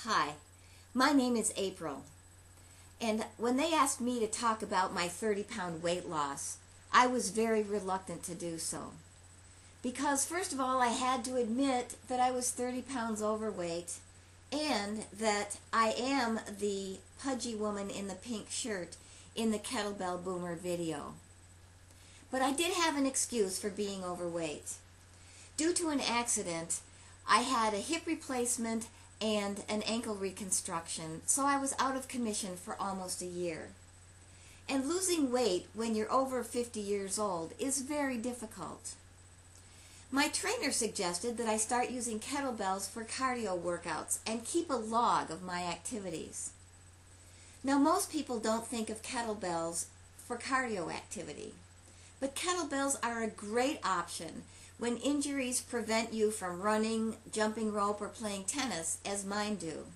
Hi, my name is April. And when they asked me to talk about my 30 pound weight loss, I was very reluctant to do so. Because, first of all, I had to admit that I was 30 pounds overweight and that I am the pudgy woman in the pink shirt in the kettlebell boomer video. But I did have an excuse for being overweight. Due to an accident, I had a hip replacement and an ankle reconstruction, so I was out of commission for almost a year. And losing weight when you're over 50 years old is very difficult. My trainer suggested that I start using kettlebells for cardio workouts and keep a log of my activities. Now, most people don't think of kettlebells for cardio activity, but kettlebells are a great option when injuries prevent you from running, jumping rope, or playing tennis, as mine do.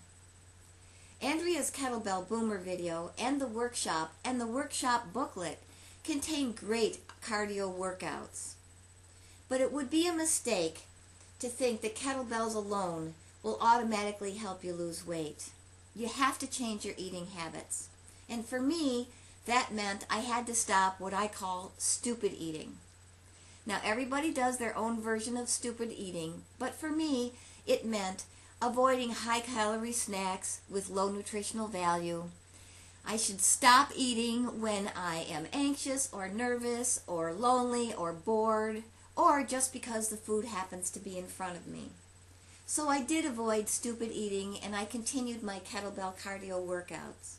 Andrea's kettlebell boomer video and the workshop and the workshop booklet contain great cardio workouts. But it would be a mistake to think that kettlebells alone will automatically help you lose weight. You have to change your eating habits. And for me, that meant I had to stop what I call stupid eating. Now, everybody does their own version of stupid eating, but for me, it meant avoiding high calorie snacks with low nutritional value. I should stop eating when I am anxious or nervous or lonely or bored or just because the food happens to be in front of me. So I did avoid stupid eating and I continued my kettlebell cardio workouts.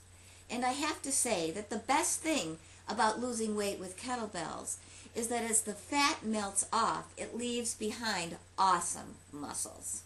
And I have to say that the best thing about losing weight with kettlebells is that as the fat melts off, it leaves behind awesome muscles.